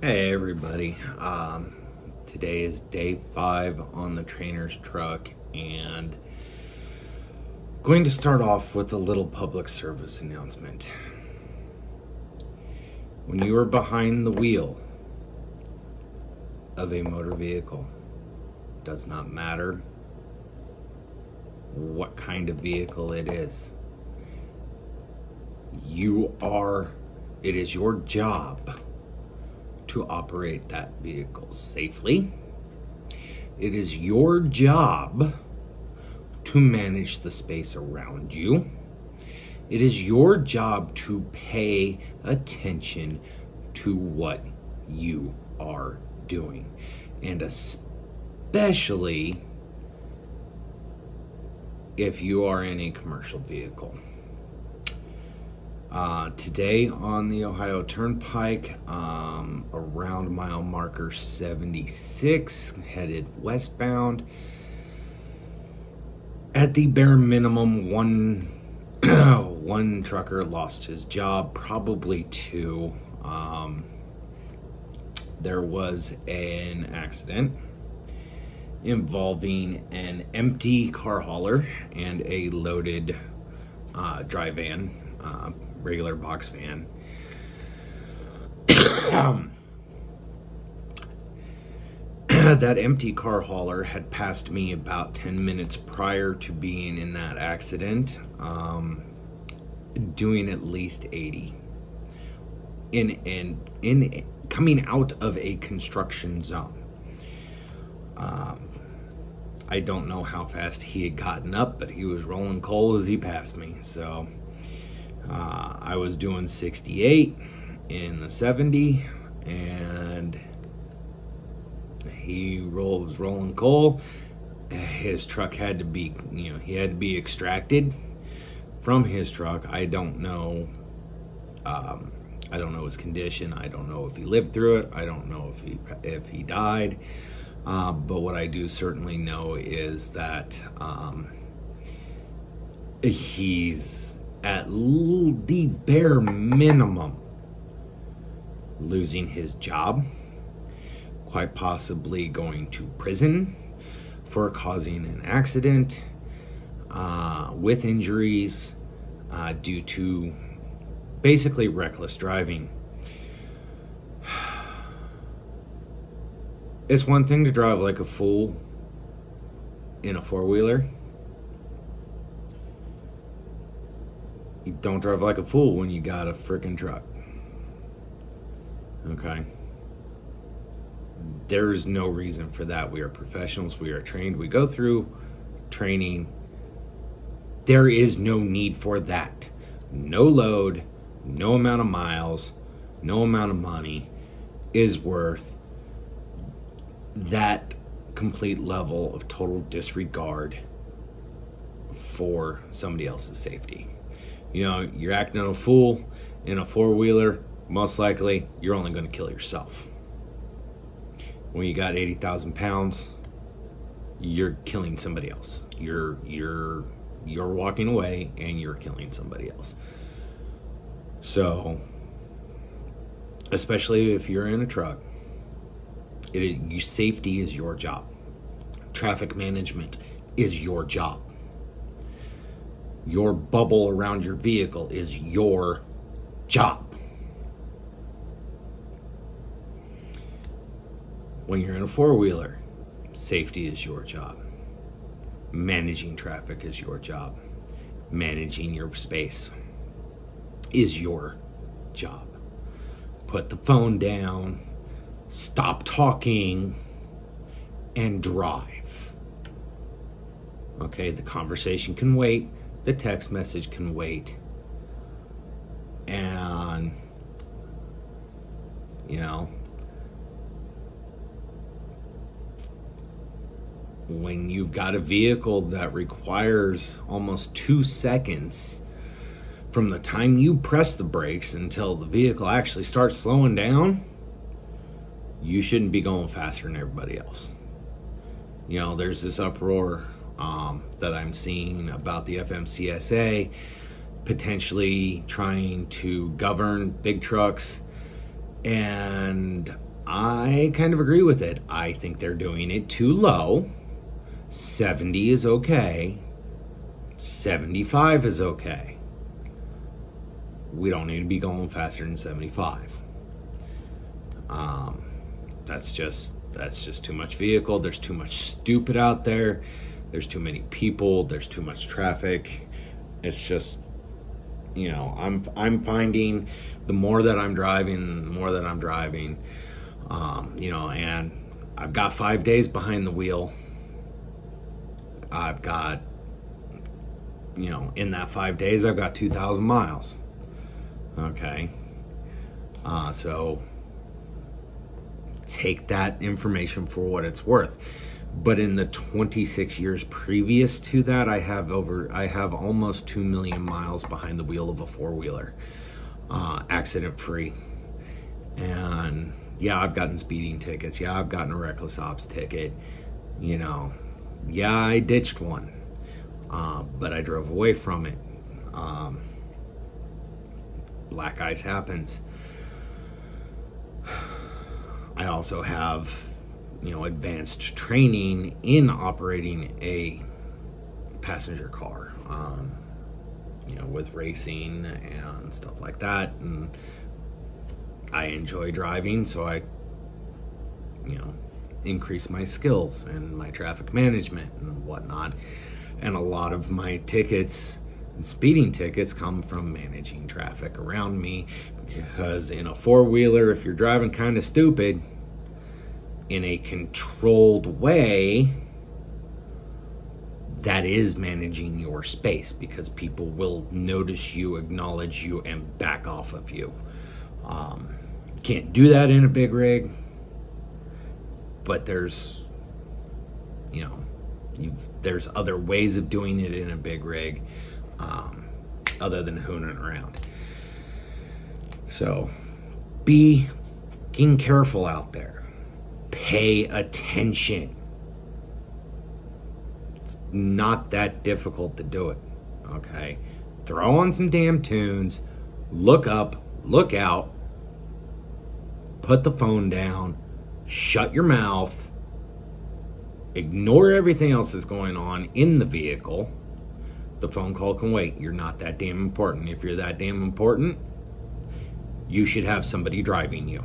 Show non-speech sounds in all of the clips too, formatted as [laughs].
Hey everybody, um, today is day five on the trainer's truck and going to start off with a little public service announcement. When you are behind the wheel of a motor vehicle, does not matter what kind of vehicle it is, you are, it is your job to operate that vehicle safely. It is your job to manage the space around you. It is your job to pay attention to what you are doing. And especially if you are in a commercial vehicle. Uh, today on the Ohio Turnpike, um, around mile marker 76, headed westbound. At the bare minimum, one [clears throat] one trucker lost his job, probably two. Um, there was an accident involving an empty car hauler and a loaded uh, dry van. Uh, regular box van. [coughs] that empty car hauler had passed me about 10 minutes prior to being in that accident, um, doing at least 80. In, in, in coming out of a construction zone. Um, I don't know how fast he had gotten up, but he was rolling coal as he passed me. So uh, I was doing 68 in the 70 and he was rolling coal. His truck had to be, you know, he had to be extracted from his truck. I don't know. Um, I don't know his condition. I don't know if he lived through it. I don't know if he if he died. Uh, but what I do certainly know is that um, he's at the bare minimum losing his job, quite possibly going to prison for causing an accident uh, with injuries uh, due to basically reckless driving. [sighs] It's one thing to drive like a fool in a four wheeler You don't drive like a fool when you got a freaking truck. Okay? There's no reason for that. We are professionals, we are trained, we go through training. There is no need for that. No load, no amount of miles, no amount of money is worth that complete level of total disregard for somebody else's safety you know, you're acting a fool in a four wheeler, most likely you're only going to kill yourself. When you got 80,000 pounds, you're killing somebody else. You're you're you're walking away and you're killing somebody else. So, especially if you're in a truck, it you, safety is your job. Traffic management is your job your bubble around your vehicle is your job. When you're in a four wheeler, safety is your job. Managing traffic is your job. Managing your space is your job. Put the phone down, stop talking, and drive. Okay, the conversation can wait the text message can wait. And, you know, when you've got a vehicle that requires almost two seconds from the time you press the brakes until the vehicle actually starts slowing down, you shouldn't be going faster than everybody else. You know, there's this uproar um, that I'm seeing about the FMCSA potentially trying to govern big trucks. And I kind of agree with it. I think they're doing it too low. 70 is okay. 75 is okay. We don't need to be going faster than 75. Um, that's just that's just too much vehicle. There's too much stupid out there. There's too many people. There's too much traffic. It's just you know, I'm I'm finding the more that I'm driving, the more that I'm driving, um, you know, and I've got five days behind the wheel. I've got, you know, in that five days, I've got 2,000 miles. Okay. Uh, so take that information for what it's worth. But in the 26 years previous to that, I have over, I have almost 2 million miles behind the wheel of a four wheeler, uh, accident free. And yeah, I've gotten speeding tickets. Yeah, I've gotten a reckless ops ticket. You know, yeah, I ditched one, uh, but I drove away from it. Um, black ice happens. [sighs] I also have, you know, advanced training in operating a passenger car, um, you know, with racing and stuff like that. And I enjoy driving, so I, you know, increase my skills and my traffic management and whatnot. And a lot of my tickets and speeding tickets come from managing traffic around me because in a four wheeler, if you're driving kind of stupid in a controlled way, that is managing your space because people will notice you, acknowledge you, and back off of you. Um, can't do that in a big rig, but there's, you know, there's other ways of doing it in a big rig um, other than hooning around. So be fucking careful out there. Pay attention. It's not that difficult to do it. Okay? Throw on some damn tunes, look up, look out, put the phone down, shut your mouth, ignore everything else that's going on in the vehicle. The phone call can wait. You're not that damn important. If you're that damn important, you should have somebody driving you.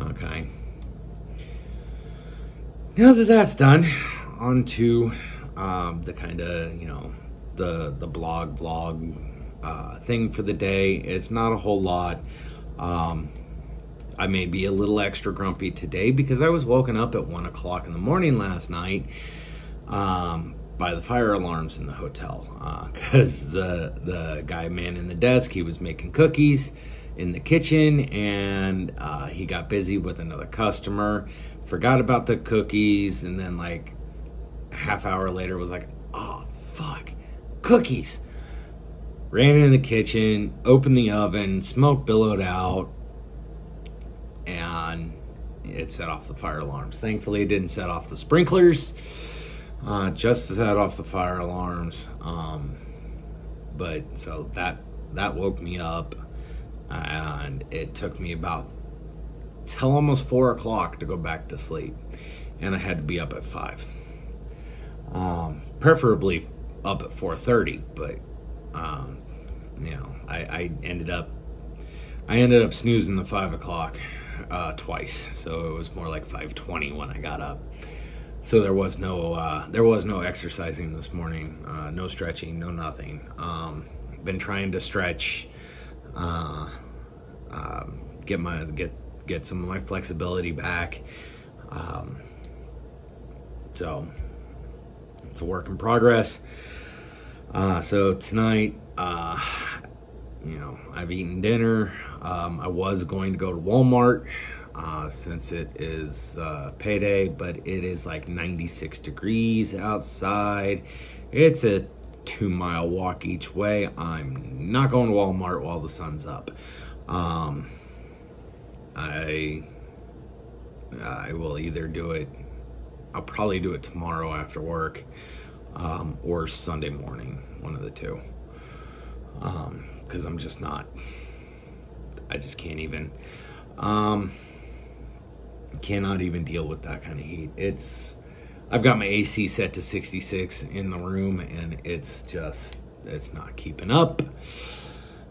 Okay. Now that that's done, on to um, the kind of, you know, the, the blog vlog uh, thing for the day. It's not a whole lot. Um, I may be a little extra grumpy today because I was woken up at one o'clock in the morning last night um, by the fire alarms in the hotel because uh, [laughs] the the guy man in the desk he was making cookies in the kitchen and uh, he got busy with another customer forgot about the cookies and then like half hour later was like oh fuck cookies ran in the kitchen opened the oven smoke billowed out and it set off the fire alarms. Thankfully, it didn't set off the sprinklers, uh, just set off the fire alarms. Um, but so that that woke me up, and it took me about till almost four o'clock to go back to sleep, and I had to be up at five. Um, preferably up at four thirty, but um, you know, I, I ended up I ended up snoozing the five o'clock uh, twice, so it was more like 5:20 when I got up. So there was no uh, there was no exercising this morning, uh, no stretching, no nothing. Um, been trying to stretch, uh, um, get my get get some of my flexibility back. Um, so it's a work in progress. Uh, so tonight, uh, you know, I've eaten dinner. Um, I was going to go to Walmart uh, since it is uh, payday, but it is like 96 degrees outside. It's a two mile walk each way. I'm not going to Walmart while the sun's up. Um, I I will either do it. I'll probably do it tomorrow after work, um, or Sunday morning, one of the two. Um, because I'm just not. I just can't even. Um, cannot even deal with that kind of heat. It's I've got my AC set to 66 in the room and it's just it's not keeping up.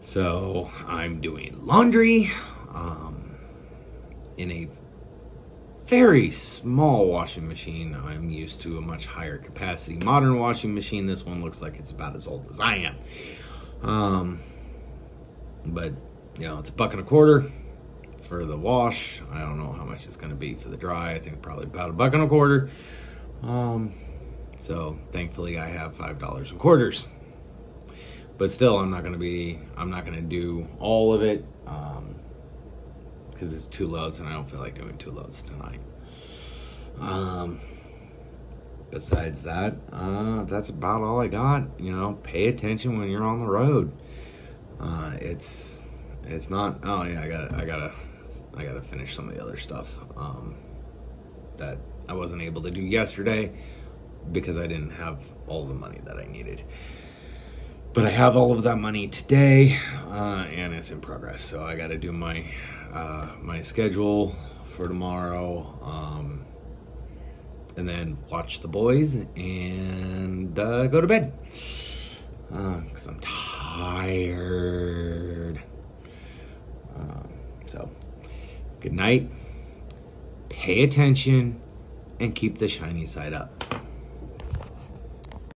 So I'm doing laundry um, in a very small washing machine. I'm used to a much higher capacity modern washing machine. This one looks like it's about as old as I am. Um, but you know, it's a buck and a quarter for the wash. I don't know how much it's going to be for the dry. I think probably about a buck and a quarter. Um, so thankfully I have five dollars and quarters. But still, I'm not going to be. I'm not going to do all of it because it's two loads, and I don't feel like doing two loads tonight. Um, besides that, uh, that's about all I got. You know, pay attention when you're on the road. Uh, it's it's not. Oh yeah, I gotta I gotta I gotta finish some of the other stuff um, that I wasn't able to do yesterday because I didn't have all the money that I needed. But I have all of that money today, uh, and it's in progress. So I got to do my uh, my schedule for tomorrow, um, and then watch the boys and uh, go to bed because uh, I'm tired. Um, so, good night. Pay attention and keep the shiny side up.